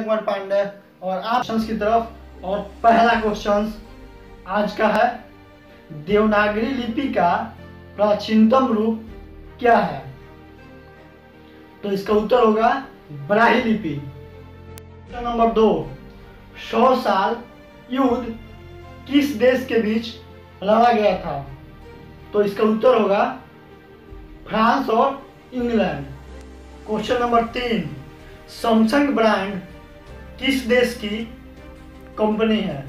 कुमार पांडे और आप की तरफ़, और पहला क्वेश्चन आज का है, देवनागरी लिपि का प्राचीनतम रूप क्या है? तो इसका उत्तर होगा ब्राही लिपि। नंबर दो, सौ साल युद्ध किस देश के बीच लड़ा गया था? तो इसका उत्तर होगा फ्रांस और इंग्लैंड। क्वेश्चन नंबर तीन, सैमसंग ब्रांड किस देश की कंपनी है?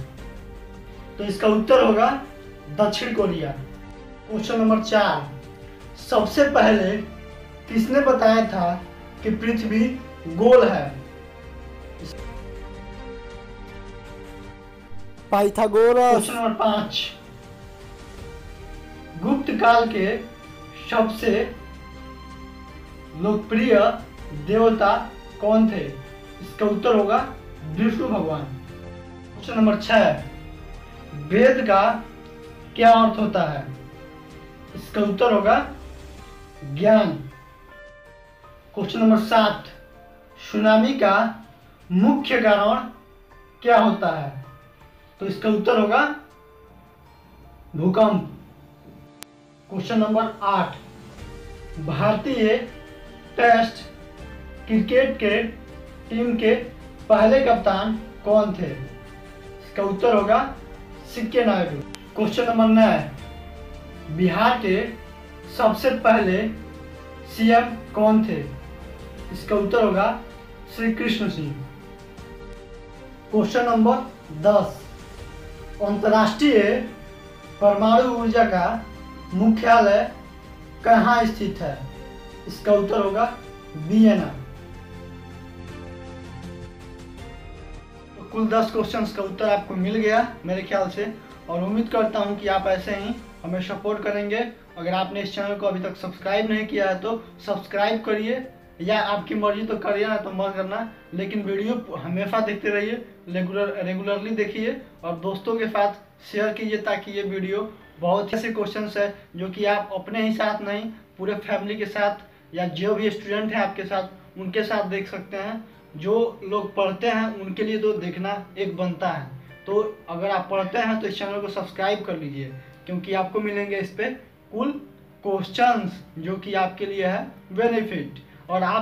तो इसका उत्तर होगा दक्षिण कोरिया। क्वेश्चन नंबर चार। सबसे पहले किसने बताया था कि पृथ्वी गोल है? पाइथागोरस। क्वेश्चन नंबर पाँच। गुप्त काल के सबसे लोकप्रिय देवता कौन थे? इसका उत्तर होगा विष्णु भगवान। क्वेश्चन नंबर छह। वेद का क्या अर्थ होता है? इसका उत्तर होगा ज्ञान। क्वेश्चन नंबर सात। सुनामी का मुख्य कारण क्या होता है? तो इसका उत्तर होगा भूकंप। क्वेश्चन नंबर आठ। भारतीय टेस्ट क्रिकेट के टीम के पहले कप्तान कौन थे? इसका उत्तर होगा सिक्के नायडू। क्वेश्चन नंबर नौ बिहार के सबसे पहले सीएम कौन थे? इसका उत्तर होगा श्री कृष्ण सिंह। क्वेश्चन नंबर दस. अंतर्राष्ट्रीय परमाणु ऊर्जा का मुख्यालय कहाँ स्थित है? इसका उत्तर होगा वियना। कुल दस क्वेश्चंस का उत्तर आपको मिल गया मेरे ख्याल से। और उम्मीद करता हूँ कि आप ऐसे ही हमें सपोर्ट करेंगे। अगर आपने इस चैनल को अभी तक सब्सक्राइब नहीं किया है तो सब्सक्राइब करिए। या आपकी मर्ज़ी तो करिए, ना तो मत करना। लेकिन वीडियो हमेशा देखते रहिए रेगुलर रेगुलरली देखिए। और दोस्तों के साथ शेयर कीजिए ताकि ये वीडियो बहुत ऐसे क्वेश्चन है जो कि आप अपने ही साथ नहीं, पूरे फैमिली के साथ या जो भी स्टूडेंट हैं आपके साथ, उनके साथ देख सकते हैं। जो लोग पढ़ते हैं, उनके लिए तो देखना एक बनता है। तो अगर आप पढ़ते हैं तो इस चैनल को सब्सक्राइब कर लीजिए, क्योंकि आपको मिलेंगे इस पर कुल क्वेश्चंस जो कि आपके लिए है बेनिफिट और आप